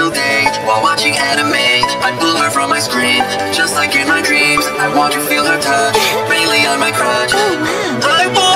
single day while watching anime. I pull her from my screen, just like in my dreams. I want to feel her touch, mainly on my crotch. Oh, I want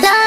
things.